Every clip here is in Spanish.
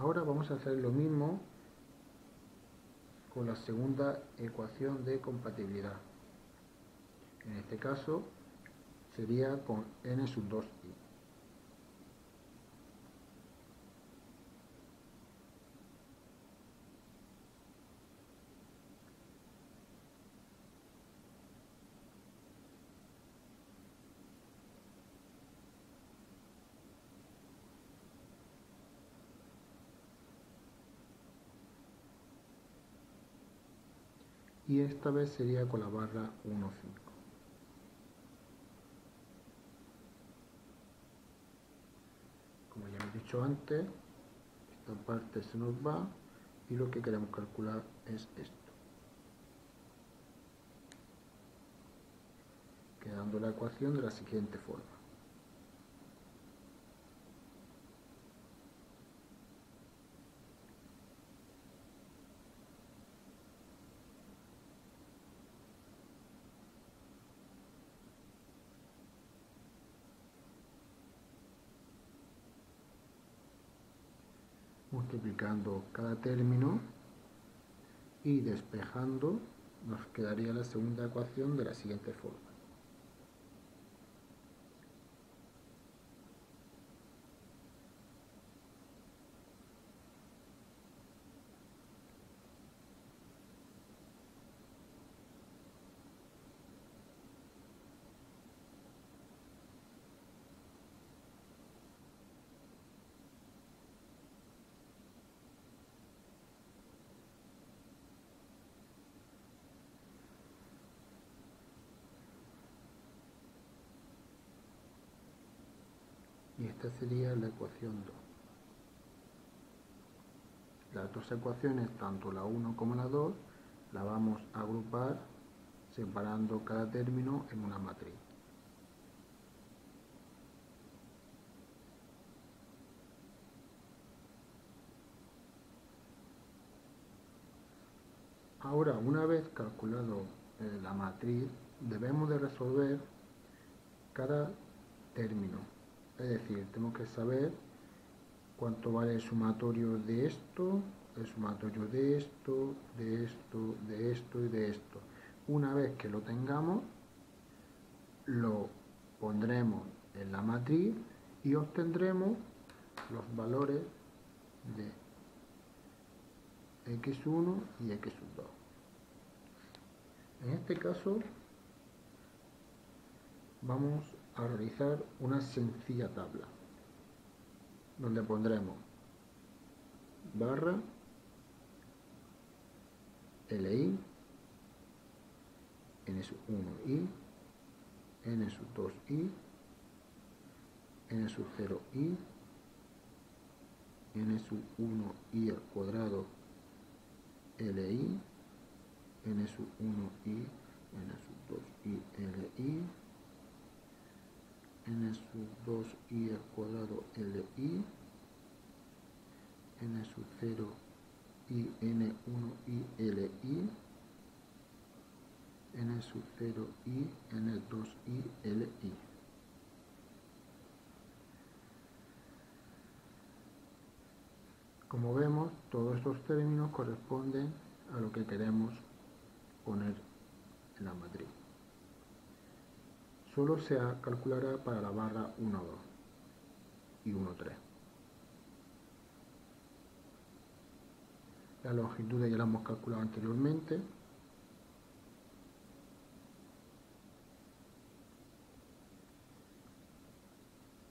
Ahora vamos a hacer lo mismo con la segunda ecuación de compatibilidad. En este caso sería con n sub 2i. Y esta vez sería con la barra 1.5. Como ya he dicho antes, esta parte se nos va y lo que queremos calcular es esto. Quedando la ecuación de la siguiente forma. Multiplicando cada término y despejando nos quedaría la segunda ecuación de la siguiente forma. Esta sería la ecuación 2. Las dos ecuaciones, tanto la 1 como la 2, la vamos a agrupar separando cada término en una matriz. Ahora, una vez calculado eh, la matriz, debemos de resolver cada término es decir, tengo que saber cuánto vale el sumatorio de esto, el sumatorio de esto, de esto, de esto y de esto. Una vez que lo tengamos, lo pondremos en la matriz y obtendremos los valores de x1 y x2. En este caso, vamos a realizar una sencilla tabla donde pondremos barra LI N 1i N 2i N 0i N 1i al cuadrado LI N 1i N 2i LI n sub 2i al cuadrado li n sub 0 i n1i li n sub 0 i. N2i li como vemos todos estos términos corresponden a lo que queremos poner en la matriz solo se calculará para la barra 1, 2 y 1, 3. La longitud ya la hemos calculado anteriormente.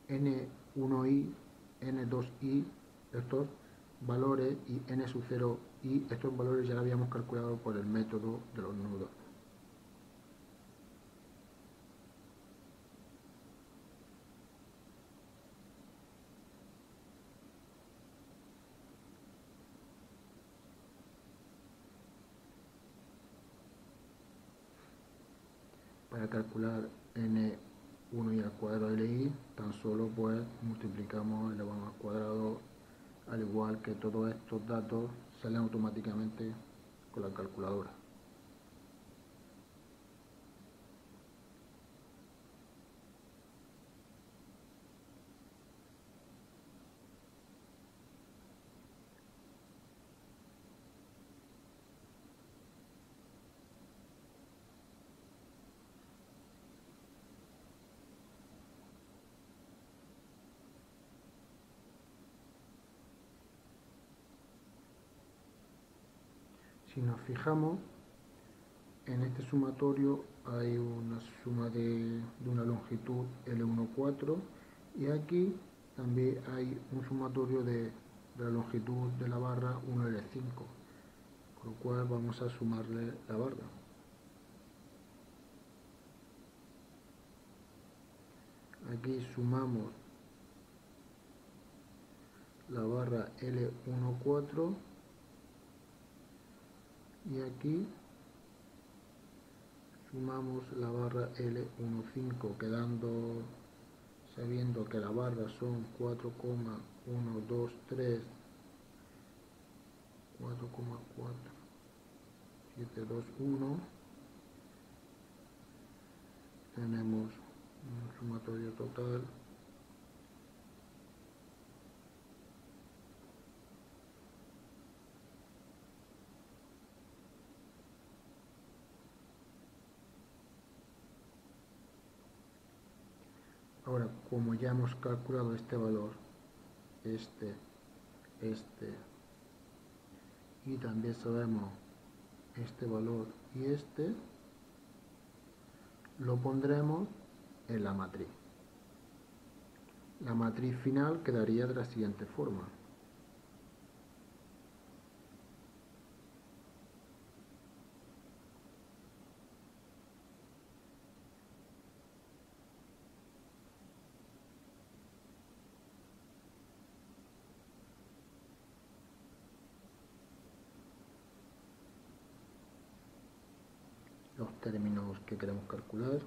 N1i, N2i, estos valores y N sub 0i, estos valores ya los habíamos calculado por el método de los nudos. Calcular n1 y al cuadrado de i, tan solo pues multiplicamos el elevado al cuadrado, al igual que todos estos datos salen automáticamente con la calculadora. Si nos fijamos, en este sumatorio hay una suma de, una longitud L14 y aquí también hay un sumatorio de, de la longitud de la barra 1L5, con lo cual vamos a sumarle la barra. Aquí sumamos la barra L14 y aquí sumamos la barra L15 quedando sabiendo que la barra son 4,123 4,4721 tenemos un sumatorio total Ahora, como ya hemos calculado este valor, este, este, y también sabemos este valor y este, lo pondremos en la matriz. La matriz final quedaría de la siguiente forma. los términos que queremos calcular.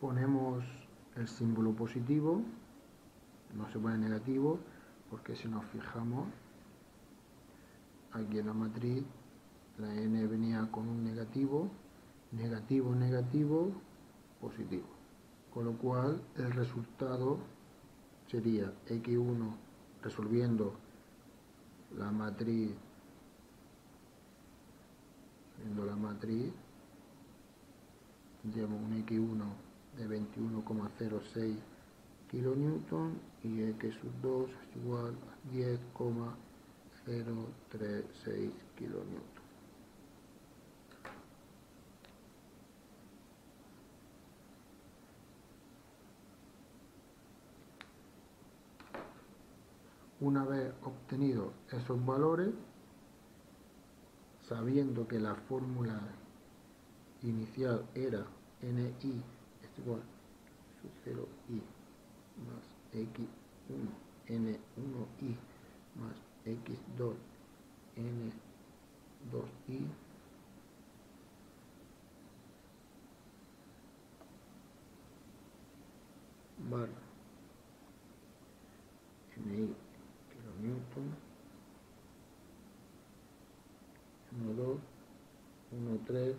Ponemos el símbolo positivo, no se pone negativo, porque si nos fijamos aquí en la matriz la n venía con un negativo, negativo, negativo, positivo. Con lo cual el resultado sería x1 resolviendo la matriz, viendo la matriz, llevo un x1 de 21,06 kN y x2 es igual a 10, 036 kN. Una vez obtenido esos valores, sabiendo que la fórmula inicial era ni es igual a 0i más x1 n1i más x2 n2i barra ni kilonewton 1,2 1,3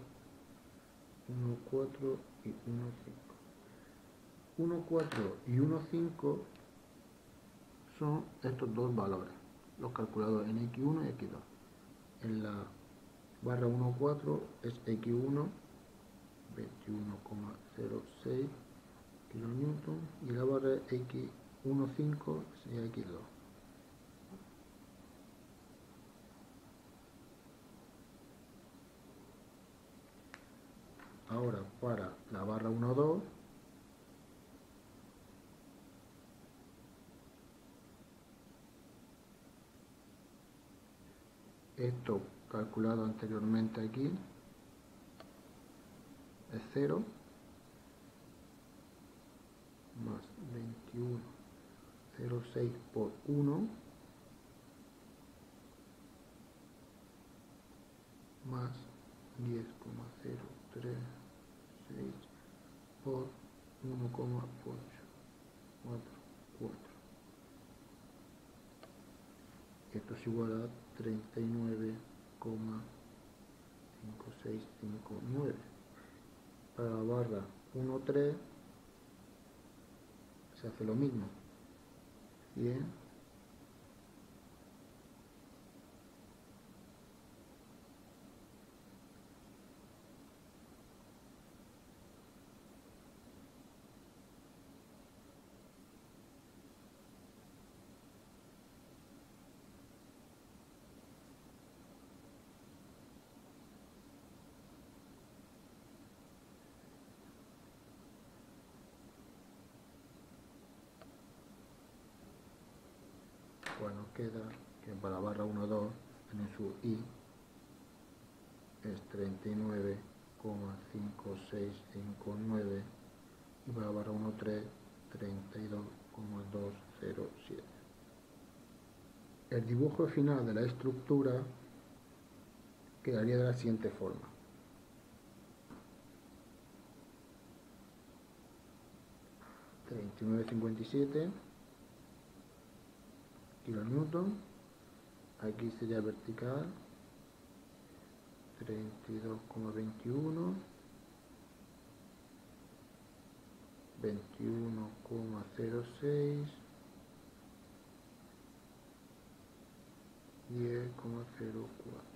1,4 y 1,5 1,4 y 1,5 son estos dos valores los calculados en X1 y X2. En la barra 1.4 es X1, 21,06 kN y la barra X15 sería X2. Ahora para la barra 1.2 esto calculado anteriormente aquí es 0 más 21 0,6 por 1 más 10,036 por 1,844 esto es igual a 39,5659 para la barra 1,3 se hace lo mismo. Bien queda que para la barra 1, 2 en su i es 39,5659 y para la barra 1, 3 32,207. El dibujo final de la estructura quedaría de la siguiente forma. ...39,57... kilonewton... ...aquí sería vertical... ...32,21... 21,06 10,04